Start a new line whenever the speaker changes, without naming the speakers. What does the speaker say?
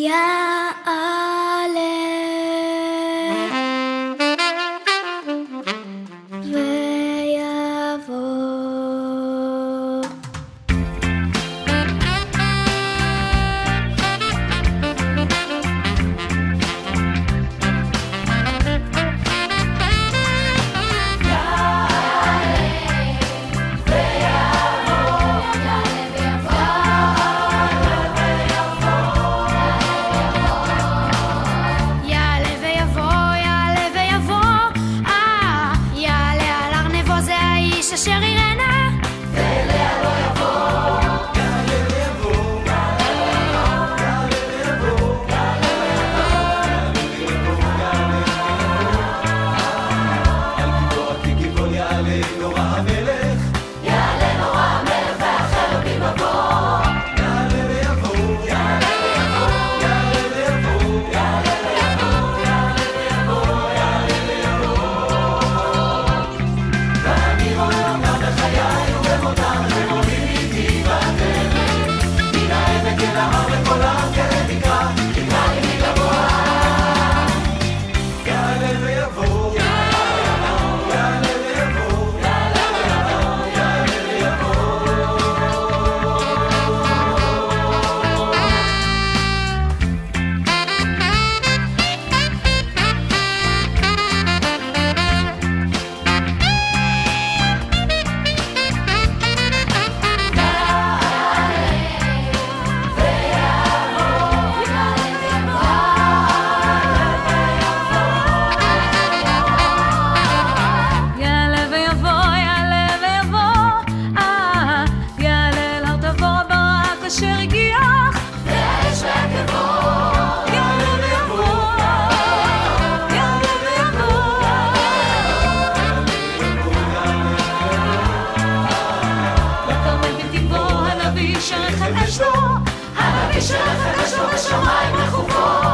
Yeah.
שרק חדש לו, הרבי
שרק חדש לו
בשמיים רחובות.